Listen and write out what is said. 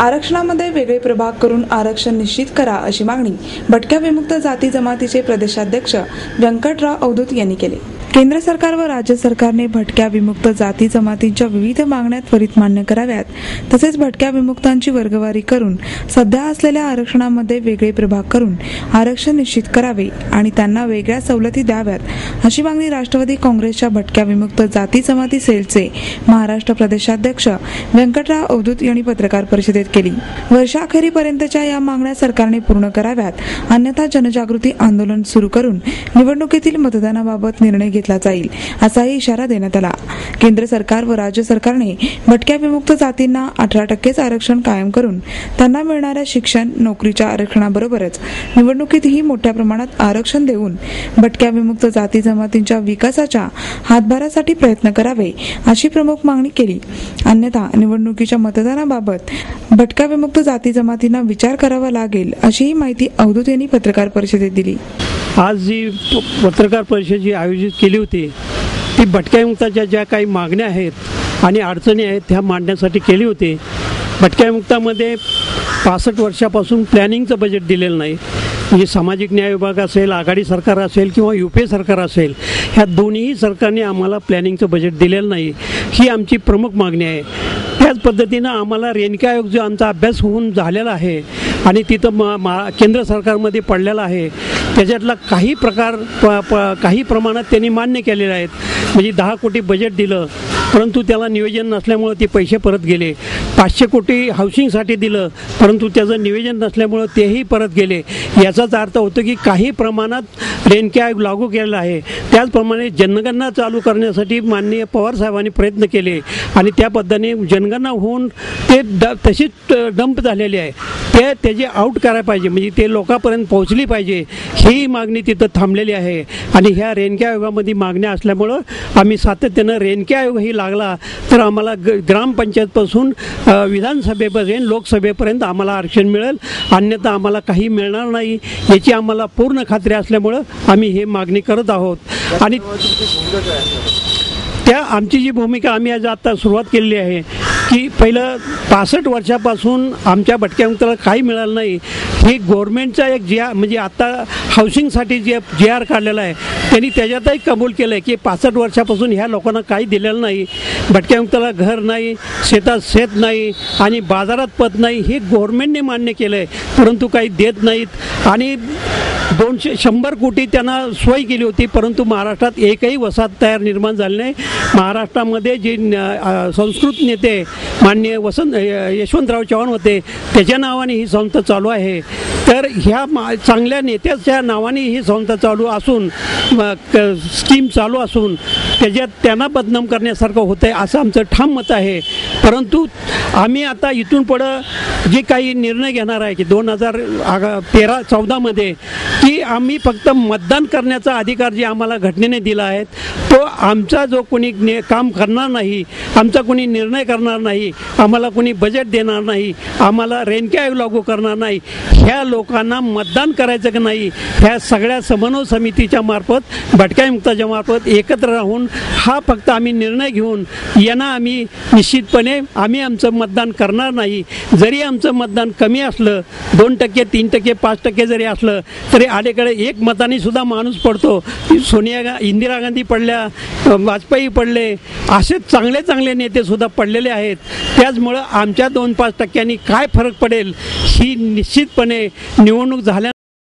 आरक्षणामध्ये वेगळे प्रभाग करून आरक्षण निश्चित करा अशी मागणी भटक्या विमुक्त जाती जमातीचे प्रदेशाध्यक्ष व्यंकटराव अवधूत यांनी केली. केंद्र सरकार व राज्य सरकारने भटक्या विमुक्त जाती जमातींच्या विविध मागण्या त्वरित मान्य कराव्यात. तसेच भटक्या विमुक्तांची वर्गवारी करून सध्या असलेल्या आरक्षणामध्ये वेगळे प्रभाग करून आरक्षण निश्चित करावे आणि त्यांना वेगळ्या सवलती द्याव्यात अशी मागणी राष्ट्रवादी काँग्रेसच्या भटक्या विमुक्त जाती जमाती सेलचे महाराष्ट्र प्रदेशाध्यक्ष व्यंकटराव अवधूत यांनी पत्रकार परिषदेत केली. वर्षाखेरीपर्यंतच्या या मागण्या सरकारने पूर्ण कराव्यात अन्यथा जनजागृती आंदोलन सुरू करून निवडणुकीतील मतदानाबाबत निर्णय घेतला जाईल असाही इशारा देण्यात आला. केंद्र सरकार व राज्य सरकारने भटक्या विमुक्त जातींना अठरा टक्केच आरक्षण कायम करून त्यांना मिळणाऱ्या शिक्षण नोकरीच्या आरक्षणाबरोबरच निवडणुकीतही मोठ्या प्रमाणात आरक्षण देऊन भटक्या विमुक्त जाती जमातींच्या विकासाच्या हातभारासाठी प्रयत्न करावे अशी प्रमुख मागणी केली. अन्यथा निवडणुकीच्या मतदानाबाबत भटक्या विमुक्त जाती जमातींना विचार करावा लागेल अशीही माहिती अवधूत यांनी पत्रकार परिषदेत दिली. आज जी प- पत्रकार परिषद जी आयोजित केली होती ती भटक्यामुक्ताच्या ज्या काही मागण्या आहेत आणि अडचणी आहेत त्या मांडण्यासाठी केली होती. भटक्यामुक्तामध्ये पासष्ट वर्षापासून प्लॅनिंगचं बजेट दिलेलं नाही. म्हणजे सामाजिक न्याय विभाग असेल आघाडी सरकार असेल किंवा यू पी ए सरकार असेल ह्या दोन्ही सरकारने आम्हाला प्लॅनिंगचं बजेट दिलेलं नाही. ही आमची प्रमुख मागणी आहे. त्याच पद्धतीनं आम्हाला रेणका आयोग जो आमचा अभ्यास होऊन झालेला आहे आणि तिथं म मा केंद्र सरकारमध्ये पडलेला आहे. त्याच्यातला काही प्रकार प प काही प्रमाणात त्यांनी मान्य केलेले आहेत. म्हणजे दहा कोटी बजेट दिलं. परंतु त्याला नियोजन नसल्यामुळं ते पैसे परत गेले. पाचशे कोटी हाऊसिंगसाठी दिलं परंतु त्याचं नियोजन नसल्यामुळं तेही परत गेले. याचाच अर्थ होतो की काही प्रमाणात रेणके आयोग लागू केलेला आहे. त्याचप्रमाणे जनगणना चालू करण्यासाठी माननीय पवार साहेबांनी प्रयत्न केले आणि त्या पद्धतीने जनगणना होऊन ते ड तशीच डंप झालेली आहे. ते त्याची आऊट करायला पाहिजे म्हणजे ते लोकांपर्यंत पोहोचली पाहिजे ही मागणी तिथं थांबलेली आहे. आणि ह्या रेणके आयोगामध्ये मागण्या असल्यामुळं आम्ही सातत्यानं रेणके आयोग ही लागला तर आम्हाला ग ग्रामपंचायतपासून विधानसभेपर्यंत लोकसभेपर्यंत आम्हाला आरक्षण मिळेल. अन्यथा आम्हाला काही मिळणार नाही याची आम्हाला पूर्ण खात्री असल्यामुळं आम्ही हे मागणी करत आहोत. आणि त्या आमची जी भूमिका आम्ही आज आता सुरुवात केलेली आहे की पहिलं पासष्ट वर्षापासून आमच्या भटक्या मुक्ताला काही मिळालं नाही. हे गव्हर्नमेंटचा एक जी आर म्हणजे आता हाऊसिंगसाठी जे जी आर काढलेला आहे त्यांनी त्याच्यातही कबूल केलं आहे की पासष्ट वर्षापासून ह्या लोकांना काही दिलेलं नाही. भटक्या मुक्ताला घर नाही शेतात शेत नाही आणि बाजारात पत नाही हे गव्हर्नमेंटने मान्य केलं आहे परंतु काही देत नाहीत. आणि दोनशे शंभर कोटी त्यांना सोय केली होती परंतु महाराष्ट्रात एकही वसाहत तयार निर्माण झाली नाही. महाराष्ट्रामध्ये जे न- संस्कृत नेते माननीय वसंत यशवंतराव चव्हाण होते त्याच्या नावाने ही संस्था चालू आहे. तर ह्या मा चांगल्या नेत्याच्या नावाने ही संस्था चालू असून क- स्कीम चालू असून त्याच्यात त्यांना बदनाम करण्यासारखं होतं आहे असं आमचं ठाम मत आहे. परंतु आम्ही आता इथून पुढं जे काही निर्णय घेणार आहे की दोन हजार आगा तेरा चौदामध्ये की आम्ही फक्त मतदान करण्याचा अधिकार जे आम्हाला घटनेने दिला आहे तो आमचा जो कोणी ने काम करणार नाही आमचा कोणी निर्णय करणार नाही आम्हाला कोणी बजेट देणार नाही आम्हाला रेणके आयोग लागू करणार नाही ह्या लोकांना मतदान करायचं की नाही ह्या सगळ्या समन्वय समितीच्या मार्फत भटक्या मुक्ताच्या मार्फत एकत्र राहून हा फक्त आम्ही निर्णय घेऊन यांना आम्ही निश्चितपणे आम्ही आमचं मतदान करणार नाही. जरी आमचं मतदान कमी असलं दोन टक्के तीन टक्के पाच टक्के जरी असलं तरी अलीकडे एक मताने सुद्धा माणूस पडतो. सोनिया गा इंदिरा गांधी पडल्या वाजपेयी पडले असे चांगले चांगले नेते सुद्धा पडलेले आहेत. त्याचमुळं आमच्या दोन पाच टक्क्यांनी काय फरक पडेल ही निश्चितपणे निवडणूक झाल्या